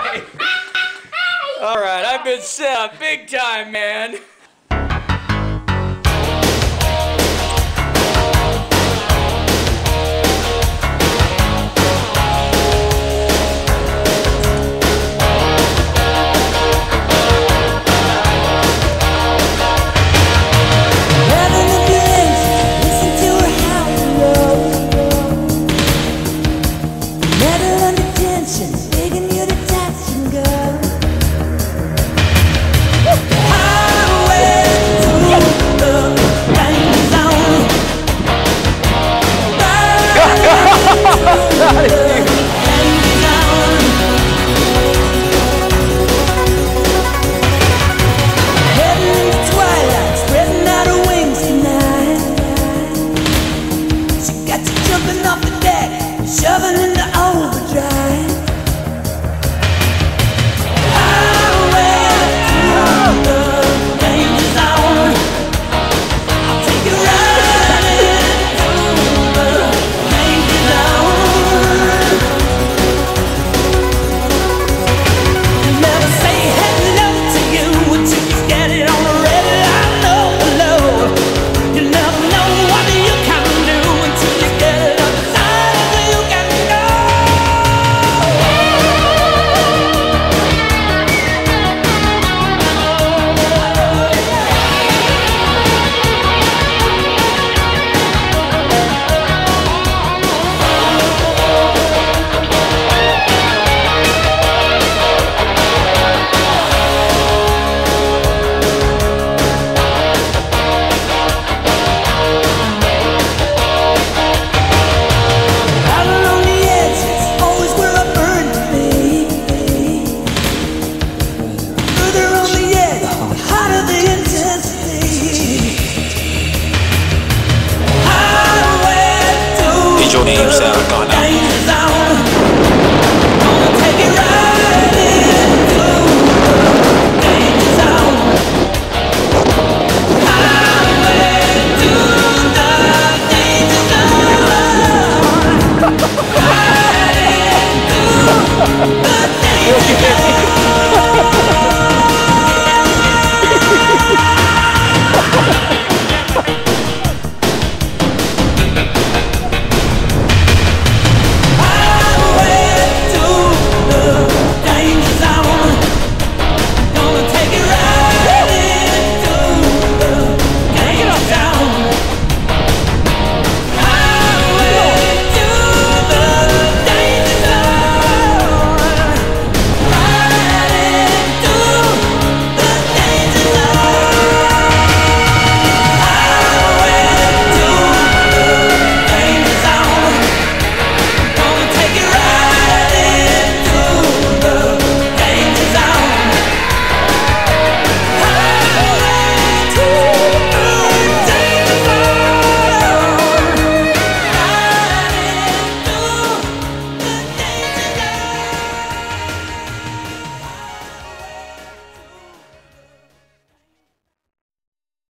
right. All right, I've been set up big time, man. Your name sound